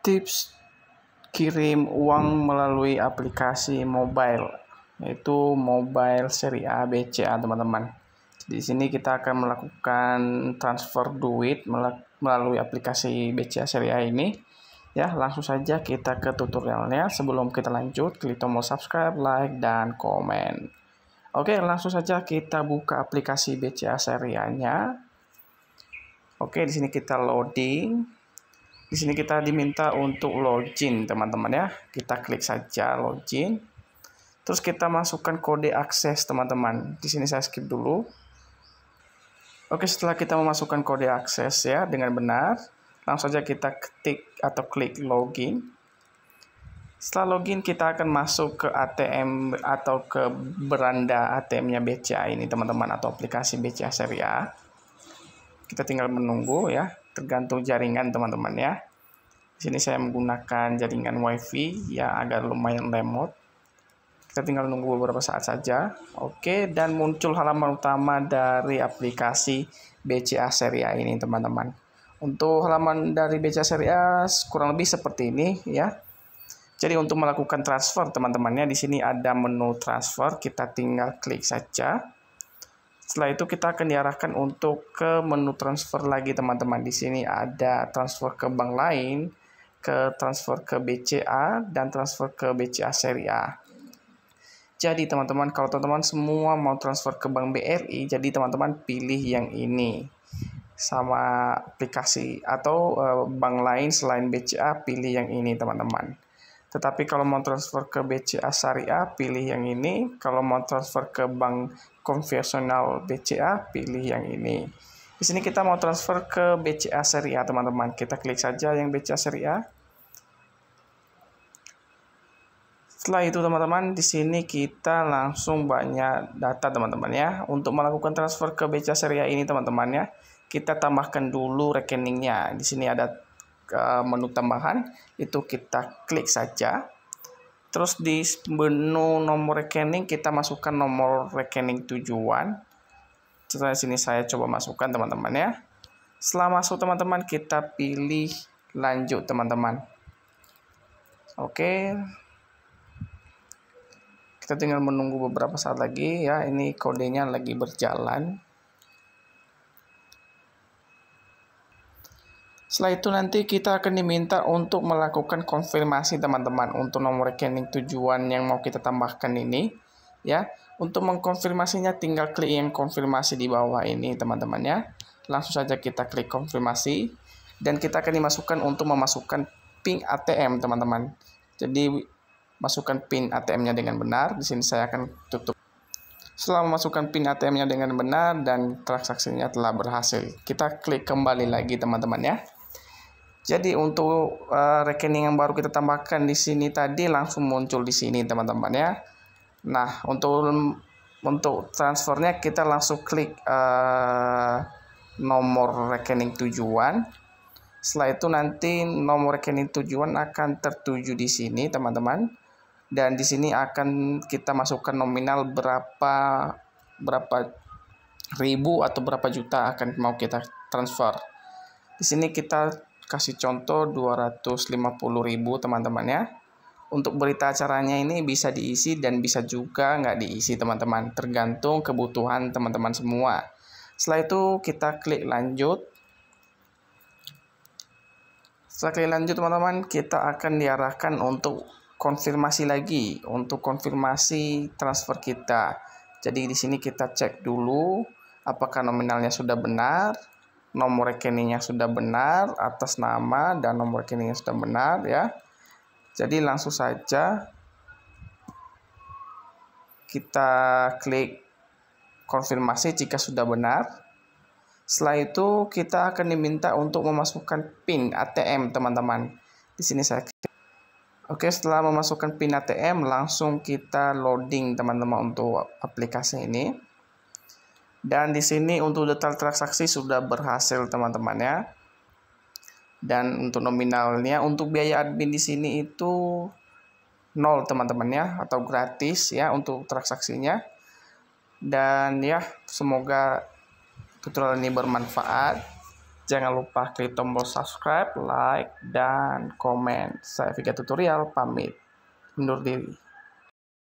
tips kirim uang melalui aplikasi mobile yaitu mobile seri A BCA teman-teman. Di sini kita akan melakukan transfer duit melalui aplikasi BCA seri A ini. Ya, langsung saja kita ke tutorialnya. Sebelum kita lanjut, klik tombol subscribe, like, dan komen. Oke, langsung saja kita buka aplikasi BCA seri A-nya. Oke, di sini kita loading. Di sini kita diminta untuk login, teman-teman ya. Kita klik saja login. Terus kita masukkan kode akses, teman-teman. Di sini saya skip dulu. Oke, setelah kita memasukkan kode akses ya dengan benar, langsung saja kita ketik atau klik login. Setelah login, kita akan masuk ke ATM atau ke beranda ATM-nya BCA ini, teman-teman, atau aplikasi BCA Seri A. Kita tinggal menunggu ya tergantung jaringan teman-teman ya. Di sini saya menggunakan jaringan WiFi yang agak lumayan lemot. Kita tinggal nunggu beberapa saat saja. Oke, dan muncul halaman utama dari aplikasi BCA Serie A ini teman-teman. Untuk halaman dari BCA Serie A kurang lebih seperti ini ya. Jadi untuk melakukan transfer teman-temannya di sini ada menu transfer, kita tinggal klik saja. Setelah itu kita akan diarahkan untuk ke menu transfer lagi teman-teman. Di sini ada transfer ke bank lain, ke transfer ke BCA, dan transfer ke BCA seri A. Jadi teman-teman kalau teman-teman semua mau transfer ke bank BRI, jadi teman-teman pilih yang ini sama aplikasi atau uh, bank lain selain BCA pilih yang ini teman-teman. Tetapi kalau mau transfer ke BCA Syariah, pilih yang ini. Kalau mau transfer ke bank konvensional BCA, pilih yang ini. Di sini kita mau transfer ke BCA Syariah, teman-teman. Kita klik saja yang BCA Syariah. Setelah itu teman-teman, di sini kita langsung banyak data teman-teman ya. Untuk melakukan transfer ke BCA Syariah ini teman-teman ya, kita tambahkan dulu rekeningnya. Di sini ada menu tambahan itu kita klik saja terus di menu nomor rekening kita masukkan nomor rekening tujuan. Setelah sini saya coba masukkan teman-teman ya. Setelah masuk teman-teman kita pilih lanjut teman-teman. Oke. Kita tinggal menunggu beberapa saat lagi ya. Ini kodenya lagi berjalan Setelah itu nanti kita akan diminta untuk melakukan konfirmasi teman-teman untuk nomor rekening tujuan yang mau kita tambahkan ini ya. Untuk mengkonfirmasinya tinggal klik yang konfirmasi di bawah ini teman-teman ya. Langsung saja kita klik konfirmasi dan kita akan dimasukkan untuk memasukkan PIN ATM teman-teman. Jadi masukkan PIN ATM-nya dengan benar. Di sini saya akan tutup. Setelah memasukkan PIN ATM-nya dengan benar dan transaksinya telah berhasil, kita klik kembali lagi teman-teman ya. Jadi untuk uh, rekening yang baru kita tambahkan di sini tadi langsung muncul di sini teman-teman ya. Nah untuk untuk transfernya kita langsung klik uh, nomor rekening tujuan. Setelah itu nanti nomor rekening tujuan akan tertuju di sini teman-teman. Dan di sini akan kita masukkan nominal berapa berapa ribu atau berapa juta akan mau kita transfer. Di sini kita kasih contoh 250.000 teman-teman ya. Untuk berita acaranya ini bisa diisi dan bisa juga nggak diisi teman-teman. Tergantung kebutuhan teman-teman semua. Setelah itu kita klik lanjut. Setelah klik lanjut teman-teman, kita akan diarahkan untuk konfirmasi lagi. Untuk konfirmasi transfer kita. Jadi di sini kita cek dulu apakah nominalnya sudah benar nomor rekeningnya sudah benar, atas nama dan nomor rekeningnya sudah benar ya. Jadi langsung saja kita klik konfirmasi jika sudah benar. Setelah itu kita akan diminta untuk memasukkan PIN ATM teman-teman. Di sini saya klik. Oke, setelah memasukkan PIN ATM langsung kita loading teman-teman untuk aplikasi ini. Dan di sini untuk detail transaksi sudah berhasil teman-teman ya. Dan untuk nominalnya, untuk biaya admin di sini itu nol teman-teman ya atau gratis ya untuk transaksinya. Dan ya semoga tutorial ini bermanfaat. Jangan lupa klik tombol subscribe, like, dan komen. Saya Vika Tutorial, pamit. Undur diri.